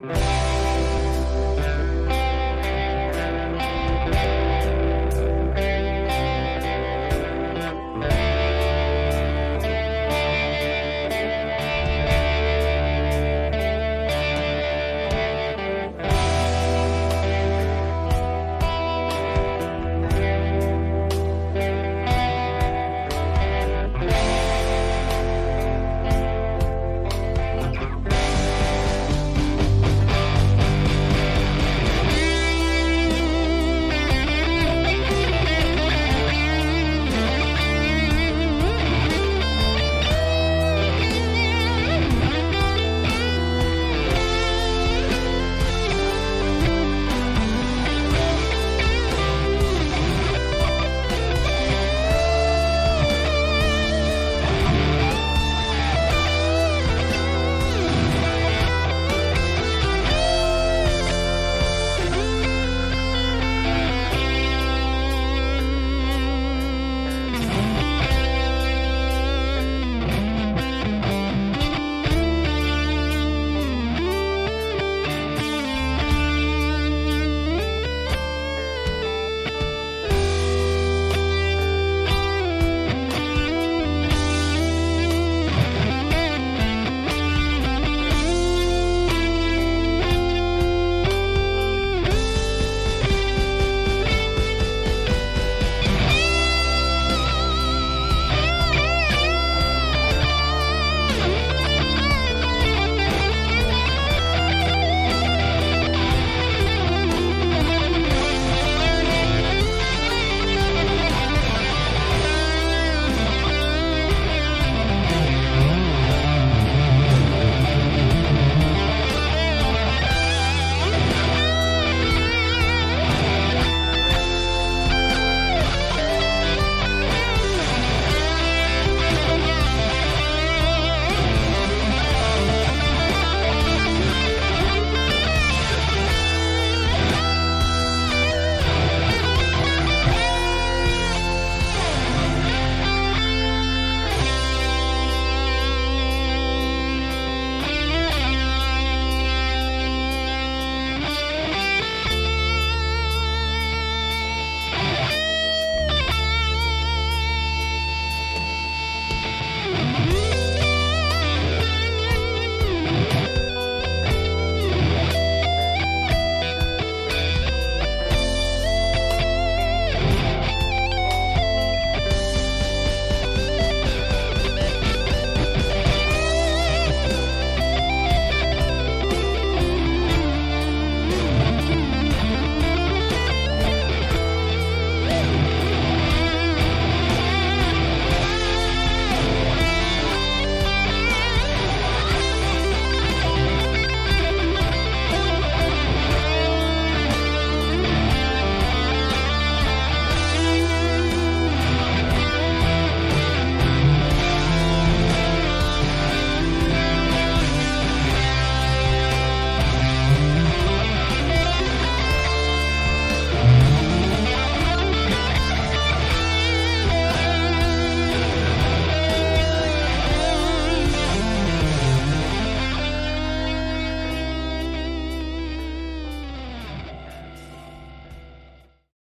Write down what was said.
you